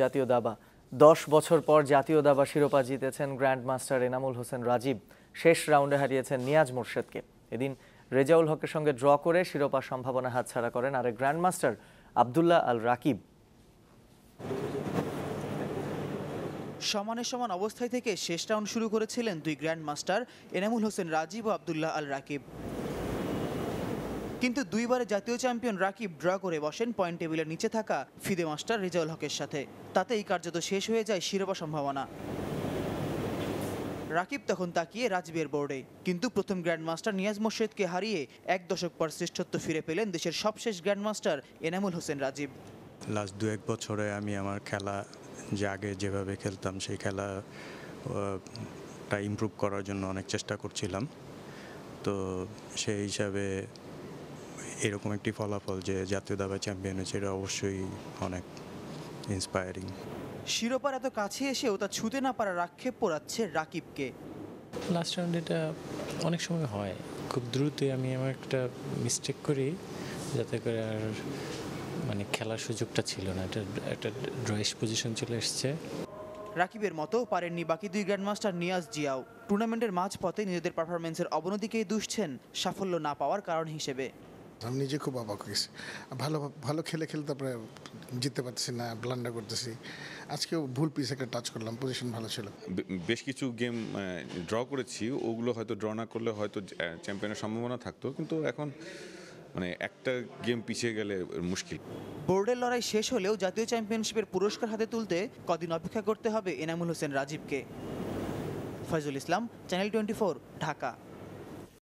জাতীয় দাবা। দশ বছর পর জাতীয় দাবা শিরোপা জিতেছেন গ্র্যান্ড মাস্টার এনামুল হোসেন রাজীব। শেষ রাউন্ডে হারিয়েছেন নিয়াজ মোর্শেদকে। এদিন রেজাউল হকের সঙ্গে ড্র করে শিরোপা সম্ভাবনা হাতছাড়া করেন আরেক গ্র্যান্ড মাস্টার আবদুল্লাহ আল রাকিব। সমানে সমান অবস্থায় থেকে শেষ রাউন্ড শুরু করেছিলেন দুই গ্র্যান্ড মাস্টার এনামুল হোসেন রাজীব ও আবদুল্লাহ আল রাকিব। কিন্তু দুইবারে জাতীয় চ্যাম্পিয়ন রাকিব ড্র করে বসেন পয়েন্ট টেবিলের নিচে থাকা ফিদে মাস্টার রেজাউল হকের সাথে। তাতে তাতেই কার্যত শেষ হয়ে যায় শিরোপা সম্ভাবনা। রাকিব তখন তাকিয়ে রাজবীর বোর্ডে। কিন্তু প্রথম গ্র্যান্ড মাস্টার নিয়াজ মোর্শেদকে হারিয়ে এক দশক পর শ্রেষ্ঠত্ব ফিরে পেলেন দেশের সবশেষ grand master Enamul Hossain Rajib. Last দু এক বছরে আমি আমার খেলা, যে আগে যেভাবে খেলতাম, সেই খেলা টা ইমপ্রুভ করার জন্য অনেক চেষ্টা করছিলাম। তো সেই হিসাবে এরকম একটি ফলাফল যে জাতীয় দাবা চ্যাম্পিয়ন হয়েছে এটা অবশ্যই অনেক ইন্সপায়ারিং শিরোপার এত কাছে এসেও তা ছুতে না পারার আক্ষেপ পোড়াচ্ছে রাকিবকে। লাস্ট রাউন্ড এটা অনেক সময় হয়। খুব দ্রুতই আমি আমার একটা মিস্টেক করি যাতে করে আর মানে খেলার সুযোগটা ছিল না। এটা একটা ড্রয়েস পজিশন চলে এসছে। রাকিবের মতো পারেননি বাকি দুই গ্র্যান্ডমাস্টার নিয়াজ জিয়াও। টুর্নামেন্টের মাঝপথে নিজেদের পারফরমেন্সের অবনতিকেই দুষছেন সাফল্য না পাওয়ার কারণ হিসেবে। আমি নিজে খুব অবাক হয়েছি ভালো ভালো খেলে খেলে তারপরে জিততে পারতেছি না ব্লান্ডার করতেছি। আজকেও ভুল পিস একটা টাচ করলাম পজিশন ভালো ছিল। বেশ কিছু গেম ড্র করেছি। ওগুলো হয়তো ড্র না করলে হয়তো চ্যাম্পিয়নের সম্ভাবনা থাকতো। কিন্তু এখন মানে একটা গেম পিছিয়ে গেলে মুশকিল। বোর্ডের লড়াই শেষ হলেও জাতীয় চ্যাম্পিয়নশিপের পুরস্কার হাতে তুলতে কদিন অপেক্ষা করতে হবে Enamul Hossain রাজীবকে। Foyzul Islam channel twenty Dhaka.